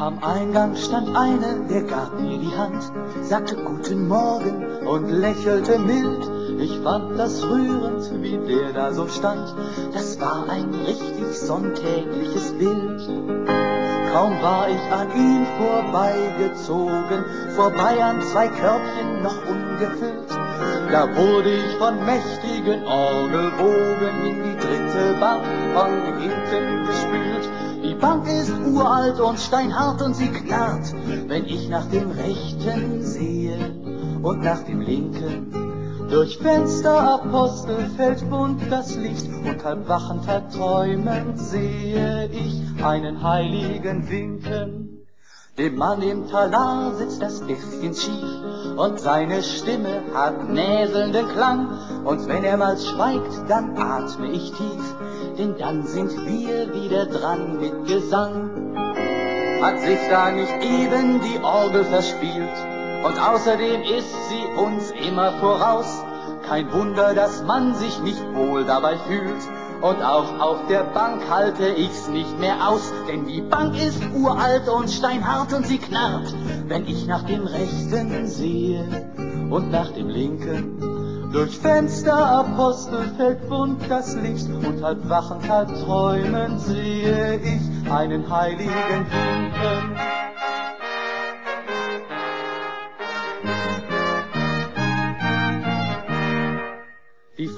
Am Eingang stand eine, der gab mir die Hand, sagte Guten Morgen und lächelte mild. Ich fand das rührend, wie der da so stand. Das war ein richtig sonntägliches Bild. Kaum war ich an ihm vorbeigezogen, vorbei an zwei Körbchen noch ungefüllt. Da wurde ich von mächtigen Orgelbogen in die dritte Bank von hinten gespült. Bank ist uralt und steinhart und sie knarrt, wenn ich nach dem Rechten sehe und nach dem Linken. Durch Fensterapostel fällt bunt das Licht und halb wachend, halb träumend sehe ich einen Heiligen winken. Dem Mann im Talar sitzt das Äffchen schief und seine Stimme hat näselnden Klang. Und wenn er mal schweigt, dann atme ich tief, denn dann sind wir wieder dran mit Gesang. Hat sich da nicht eben die Orgel verspielt und außerdem ist sie uns immer voraus. Kein Wunder, dass man sich nicht wohl dabei fühlt und auch auf der Bank halte ich's nicht mehr aus, denn die Bank ist uralt und steinhart und sie knarrt, wenn ich nach dem Rechten sehe und nach dem Linken. Durch Fensterapostel fällt bunt das Licht und halb wachend, halb träumend sehe ich einen Heiligen winken.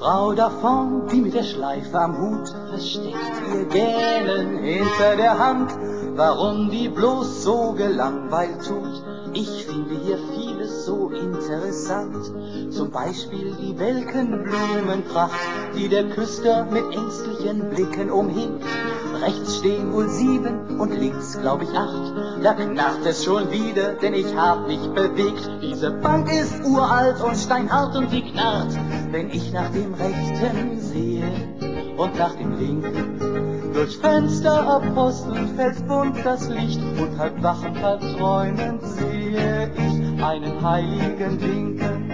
Frau davon, die mit der Schleife am Hut versteckt ihr Gähnen hinter der Hand, warum die bloß so gelangweilt tut. Ich finde hier vieles so interessant, zum Beispiel die welken Blumenpracht, die der Küster mit ängstlichen Blicken umhinkt. Rechts stehen wohl sieben und links glaub ich acht, da knarrt es schon wieder, denn ich hab mich bewegt. Diese Bank ist uralt und steinhart und die knarrt, wenn ich nach dem Rechten sehe und nach dem Linken. Durch Fensterapostel fällt bunt das Licht und halb wachend, halb träumend sehe ich einen Heiligen winken.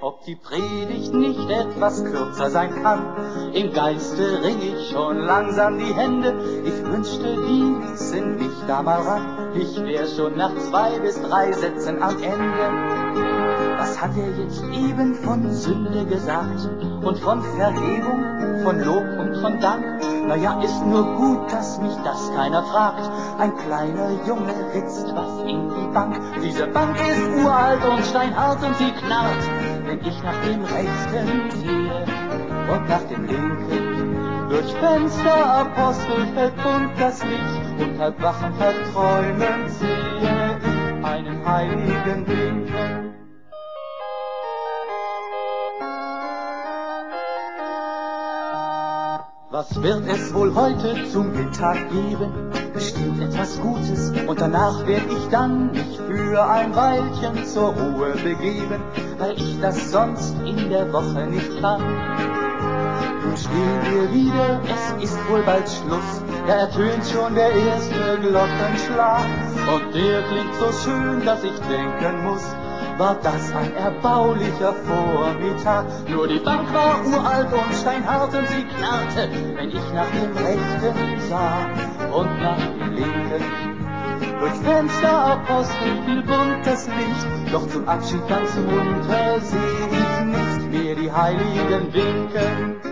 Ob die Predigt nicht etwas kürzer sein kann, im Geiste ring ich schon langsam die Hände. Ich wünschte, die ließen mich da mal ran, ich wär schon nach zwei bis drei Sätzen am Ende. Was hat er jetzt eben von Sünde gesagt und von Vergebung, von Lob und von Dank? Naja, ist nur gut, dass mich das keiner fragt. Ein kleiner Junge ritzt was in die Bank. Diese Bank ist uralt und steinhart und sie knarrt, wenn ich nach dem Rechten sehe und nach dem Linken. Durch Fensterapostel fällt bunt das Licht und halb wachend, halb träumend sehe ich einen Heiligen winken. Was wird es wohl heute zum Mittag geben? Bestimmt etwas Gutes und danach werd ich dann mich für ein Weilchen zur Ruhe begeben, weil ich das sonst in der Woche nicht kann. Nun stehen wir wieder, es ist wohl bald Schluss, da ertönt schon der erste Glockenschlag und der klingt so schön, dass ich denken muss, war das ein erbaulicher Vormittag. Nur die Bank war uralt und steinhart und sie knarrte, wenn ich nach dem Rechten sah und nach dem Linken. Durch Fensterapostel fiel buntes Licht, doch zum Abschied ganz munter seh ich nicht mehr die Heiligen winken.